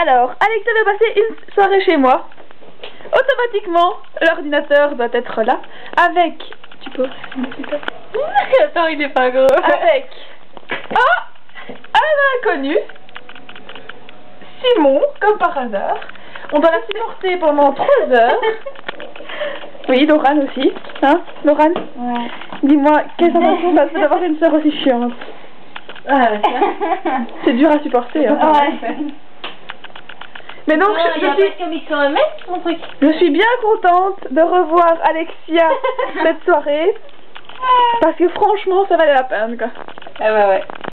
Alors, Alexia va passer une soirée chez moi. Automatiquement, l'ordinateur doit être là. Avec. Tu peux. Attends, il est pas gros. Avec. Oh Un inconnu. Simon, comme par hasard. On doit la supporter pendant 3 heures. Oui, Laurent aussi. Hein, Laurent Ouais. Dis-moi, quelle sensation ça fait d'avoir une soeur aussi chiante? Ah, C'est dur à supporter. Hein. Ouais. Mais donc, je, suis, truc. je bien contente de revoir Alexia cette soirée. Parce que franchement, ça valait la peine, quoi. Ah ouais.